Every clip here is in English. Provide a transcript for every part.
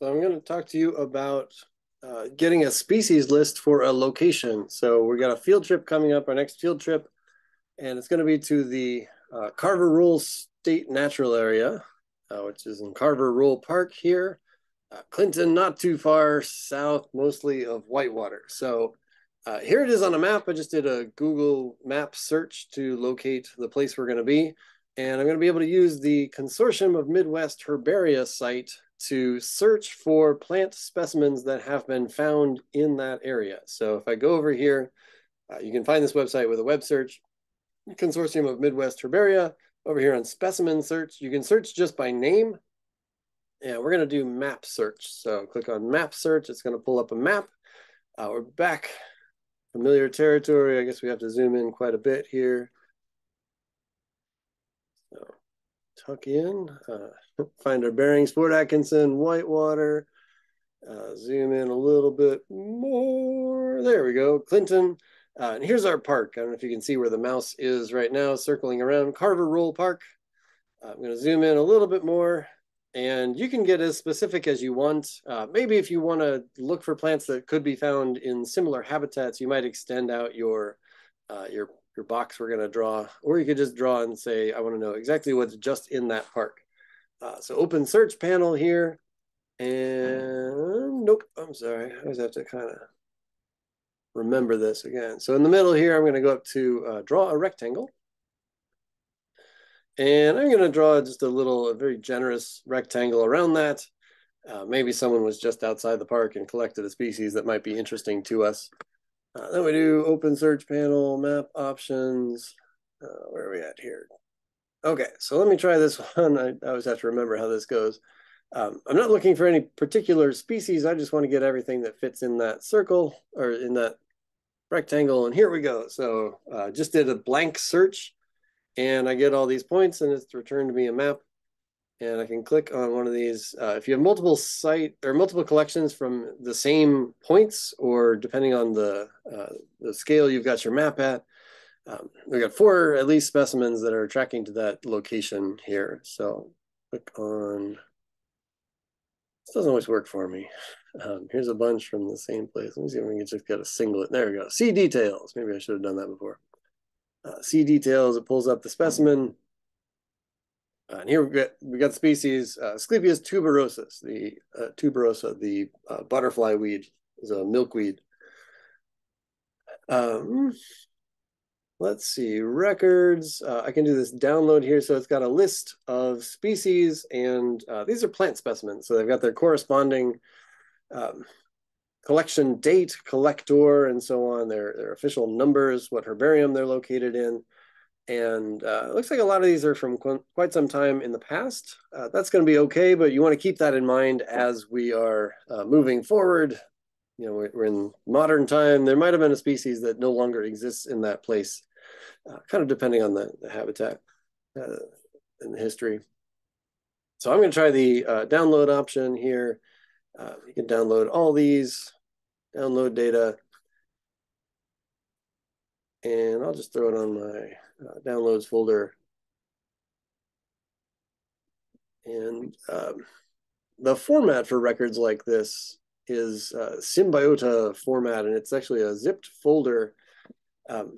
So I'm going to talk to you about uh, getting a species list for a location. So we got a field trip coming up, our next field trip, and it's going to be to the uh, Carver-Roehl State Natural Area, uh, which is in Carver-Roehl Park here. Uh, Clinton, not too far south, mostly of Whitewater. So uh, here it is on a map. I just did a Google map search to locate the place we're going to be. And I'm going to be able to use the Consortium of Midwest Herbaria site to search for plant specimens that have been found in that area. So if I go over here, uh, you can find this website with a web search, Consortium of Midwest Herbaria. Over here on specimen search, you can search just by name. And we're going to do map search. So click on map search. It's going to pull up a map. Uh, we're back familiar territory. I guess we have to zoom in quite a bit here. So tuck in. Uh, find our bearings, Fort Atkinson, Whitewater. Uh, zoom in a little bit more. There we go, Clinton. Uh, and here's our park. I don't know if you can see where the mouse is right now, circling around Carver-Roehl Park. Uh, I'm going to zoom in a little bit more, and you can get as specific as you want. Uh, maybe if you want to look for plants that could be found in similar habitats, you might extend out your uh, your your box we're going to draw, or you could just draw and say, I want to know exactly what's just in that park. Uh, so open search panel here. And nope, I'm sorry. I always have to kind of remember this again. So in the middle here, I'm going to go up to uh, draw a rectangle. And I'm going to draw just a little, a very generous rectangle around that. Uh, maybe someone was just outside the park and collected a species that might be interesting to us. Uh, then we do open search panel, map options. Uh, where are we at here? Okay, so let me try this one. I, I always have to remember how this goes. Um, I'm not looking for any particular species. I just want to get everything that fits in that circle or in that rectangle. And here we go. So uh, just did a blank search and I get all these points and it's returned to me a map. And I can click on one of these. Uh, if you have multiple site or multiple collections from the same points, or depending on the uh, the scale you've got your map at, um, we got four at least specimens that are tracking to that location here. So click on, this doesn't always work for me. Um, here's a bunch from the same place. Let me see if we can just get a singlet. There we go. See details. Maybe I should have done that before. Uh, see details, it pulls up the specimen. Uh, and here we got we got species uh, Asclepias tuberosus, the uh, tuberosa, the uh, butterfly weed, is a milkweed. Um, let's see, records. Uh, I can do this download here. So it's got a list of species and uh, these are plant specimens. So they've got their corresponding um, collection date, collector, and so on, their, their official numbers, what herbarium they're located in. And uh, it looks like a lot of these are from qu quite some time in the past. Uh, that's going to be okay, but you want to keep that in mind as we are uh, moving forward you know, we're, in modern time. There might have been a species that no longer exists in that place, uh, kind of depending on the, the habitat uh, and the history. So I'm going to try the uh, download option here. You can download all these, download data, and I'll just throw it on my uh, downloads folder. And um, the format for records like this is uh, Symbiota format, and it's actually a zipped folder. Um,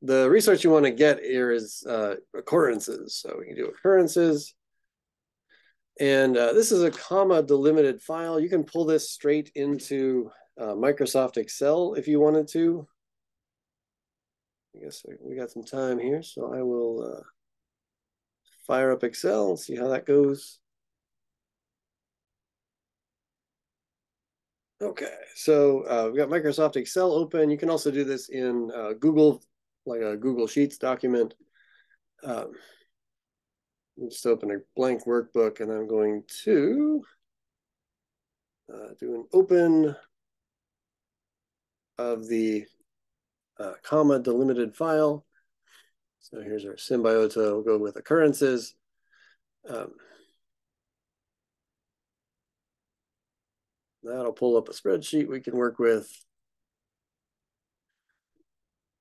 the resource you want to get here is uh, occurrences. So we can do occurrences. And uh, this is a comma delimited file. You can pull this straight into uh, Microsoft Excel if you wanted to. I guess we got some time here, so I will uh, fire up Excel and see how that goes. Okay, so uh, we've got Microsoft Excel open. You can also do this in uh, Google, like a Google Sheets document. Um, just open a blank workbook and I'm going to uh, do an open of the uh, comma delimited file. So here's our Symbiota, we'll go with occurrences. Um, That'll pull up a spreadsheet we can work with.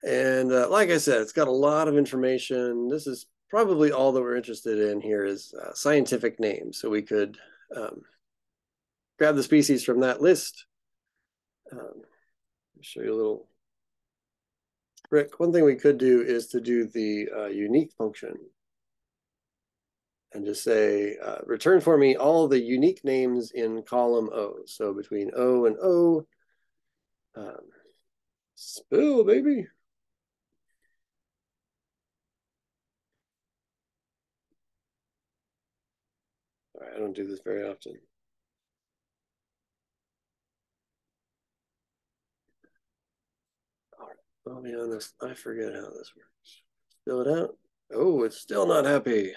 And uh, like I said, it's got a lot of information. This is probably all that we're interested in here is uh, scientific names. So we could um, grab the species from that list. Um, show you a little trick. One thing we could do is to do the uh, unique function and just say, uh, return for me all the unique names in column O. So between O and O, um, spill, baby. All right, I don't do this very often. All right, I'll be honest, I forget how this works. Fill it out. Oh, it's still not happy.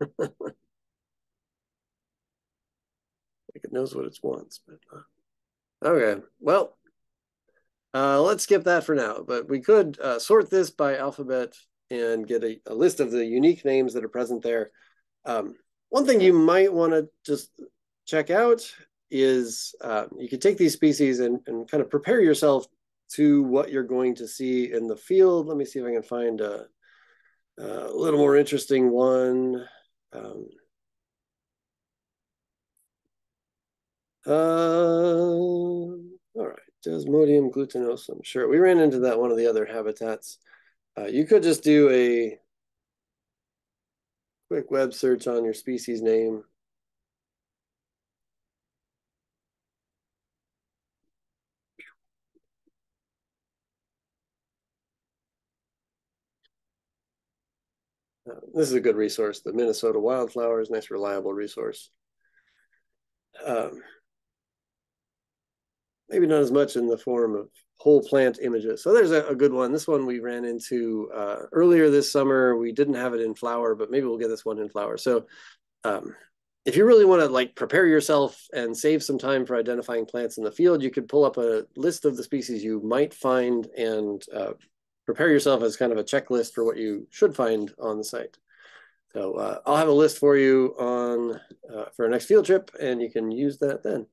like it knows what it wants, but uh, okay. Well, uh, let's skip that for now. But we could uh, sort this by alphabet and get a, a, list of the unique names that are present there. Um, one thing you might want to just check out is uh, you could take these species and, and kind of prepare yourself to what you're going to see in the field. Let me see if I can find a, a little more interesting one. Um, uh, all right, Desmodium glutinosum. Sure, we ran into that one of the other habitats. Uh, you could just do a quick web search on your species name. This is a good resource. The Minnesota Wildflowers, nice reliable resource. Um, maybe not as much in the form of whole plant images. So there's a, a good one. This one we ran into uh, earlier this summer. We didn't have it in flower, but maybe we'll get this one in flower. So um, if you really want to like prepare yourself and save some time for identifying plants in the field, you could pull up a list of the species you might find and uh, prepare yourself as kind of a checklist for what you should find on the site. So uh, I'll have a list for you on uh, for our next field trip, and you can use that then.